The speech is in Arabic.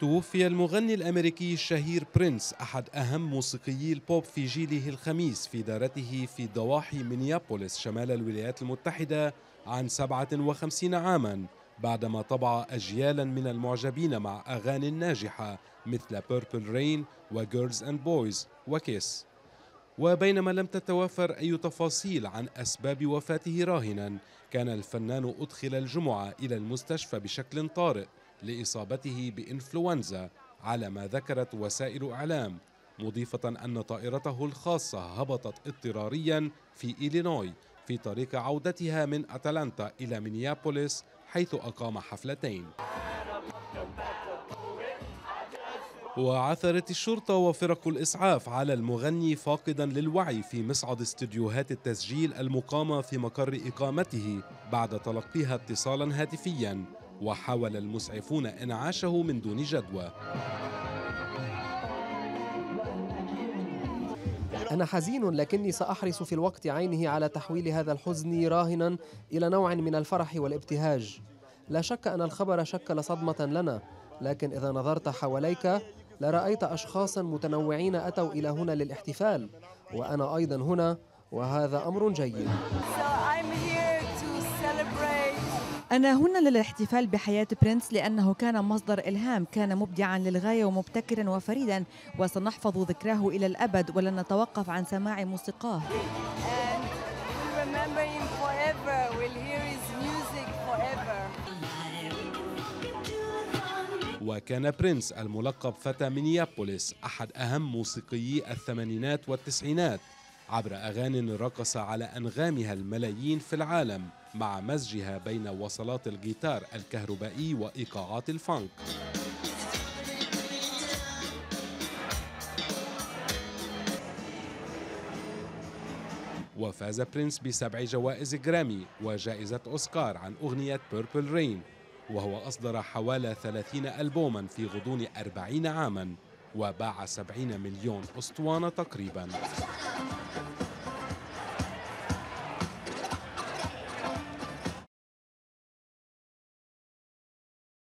توفي المغني الأمريكي الشهير برينس أحد أهم موسيقيي البوب في جيله الخميس في دارته في ضواحي مينيابوليس شمال الولايات المتحدة عن 57 عاما بعدما طبع أجيالا من المعجبين مع أغاني ناجحة مثل Purple Rain و Girls and Boys و Kiss وبينما لم تتوافر أي تفاصيل عن أسباب وفاته راهنا كان الفنان أدخل الجمعة إلى المستشفى بشكل طارئ. لإصابته بإنفلونزا على ما ذكرت وسائل إعلام مضيفة أن طائرته الخاصة هبطت اضطراريا في إلينوي في طريق عودتها من أتلانتا إلى مينيابوليس حيث أقام حفلتين. وعثرت الشرطة وفرق الإسعاف على المغني فاقدا للوعي في مصعد استديوهات التسجيل المقامة في مقر إقامته بعد تلقيها اتصالا هاتفيا. وحاول المسعفون إنعاشه من دون جدوى. أنا حزين لكني سأحرص في الوقت عينه على تحويل هذا الحزن راهنا إلى نوع من الفرح والابتهاج. لا شك أن الخبر شكل صدمة لنا لكن إذا نظرت حواليك لرأيت أشخاصا متنوعين أتوا إلى هنا للاحتفال وأنا أيضا هنا وهذا أمر جيد. أنا هنا للاحتفال بحياة برينس لأنه كان مصدر إلهام كان مبدعا للغاية ومبتكرا وفريدا وسنحفظ ذكراه إلى الأبد ولن نتوقف عن سماع موسيقاه. وكان برينس الملقب فتى مينيابوليس أحد أهم موسيقيي الثمانينات والتسعينات عبر أغاني رقص على أنغامها الملايين في العالم. مع مزجها بين وصلات الجيتار الكهربائي وإيقاعات الفانك. وفاز برينس بسبع جوائز جرامي وجائزة أوسكار عن أغنية Purple Rain وهو أصدر حوالي 30 ألبوما في غضون 40 عاما وباع 70 مليون أسطوانة تقريبا.